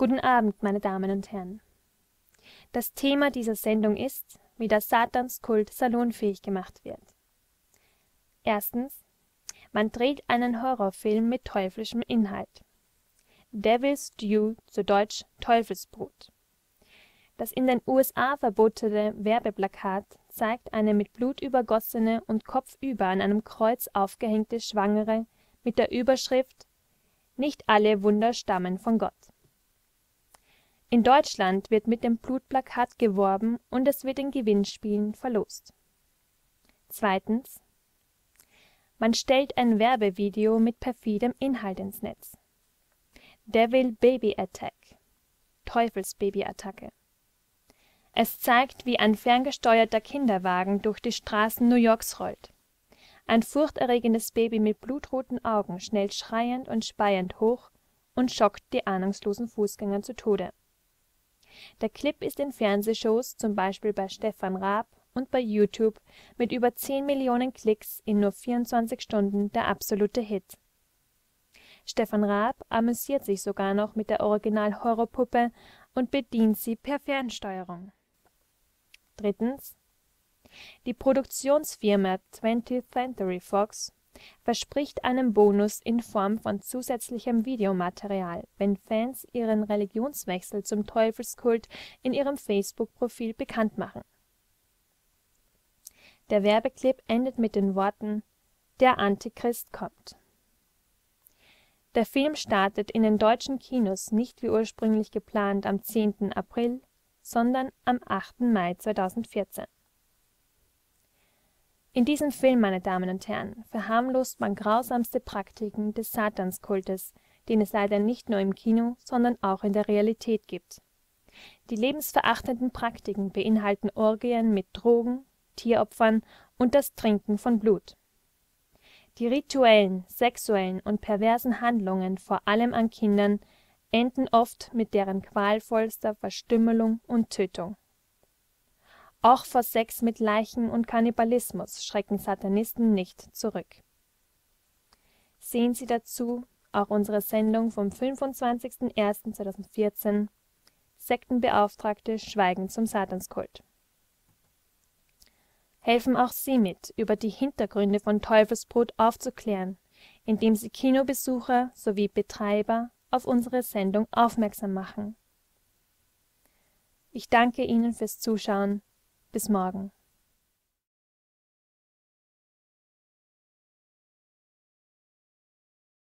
Guten Abend, meine Damen und Herren. Das Thema dieser Sendung ist, wie der Satanskult salonfähig gemacht wird. Erstens. Man dreht einen Horrorfilm mit teuflischem Inhalt. Devil's Due, zu Deutsch Teufelsbrut. Das in den USA verbotene Werbeplakat zeigt eine mit Blut übergossene und kopfüber an einem Kreuz aufgehängte Schwangere mit der Überschrift Nicht alle Wunder stammen von Gott. In Deutschland wird mit dem Blutplakat geworben und es wird in Gewinnspielen verlost. Zweitens. Man stellt ein Werbevideo mit perfidem Inhalt ins Netz. Devil Baby Attack Teufelsbaby-Attacke es zeigt, wie ein ferngesteuerter Kinderwagen durch die Straßen New Yorks rollt. Ein furchterregendes Baby mit blutroten Augen schnellt schreiend und speiend hoch und schockt die ahnungslosen Fußgänger zu Tode. Der Clip ist in Fernsehshows, zum Beispiel bei Stefan Raab und bei YouTube, mit über 10 Millionen Klicks in nur 24 Stunden der absolute Hit. Stefan Raab amüsiert sich sogar noch mit der Original-Horrorpuppe und bedient sie per Fernsteuerung. Drittens. Die Produktionsfirma 20th Century Fox verspricht einen Bonus in Form von zusätzlichem Videomaterial, wenn Fans ihren Religionswechsel zum Teufelskult in ihrem Facebook-Profil bekannt machen. Der Werbeclip endet mit den Worten Der Antichrist kommt. Der Film startet in den deutschen Kinos nicht wie ursprünglich geplant am 10. April, sondern am 8. Mai 2014. In diesem Film, meine Damen und Herren, verharmlost man grausamste Praktiken des Satanskultes, den es leider nicht nur im Kino, sondern auch in der Realität gibt. Die lebensverachtenden Praktiken beinhalten Orgien mit Drogen, Tieropfern und das Trinken von Blut. Die rituellen, sexuellen und perversen Handlungen vor allem an Kindern enden oft mit deren qualvollster Verstümmelung und Tötung. Auch vor Sex mit Leichen und Kannibalismus schrecken Satanisten nicht zurück. Sehen Sie dazu auch unsere Sendung vom 25.01.2014 Sektenbeauftragte schweigen zum Satanskult. Helfen auch Sie mit, über die Hintergründe von Teufelsbrot aufzuklären, indem Sie Kinobesucher sowie Betreiber auf unsere Sendung aufmerksam machen. Ich danke Ihnen fürs Zuschauen. Bis morgen.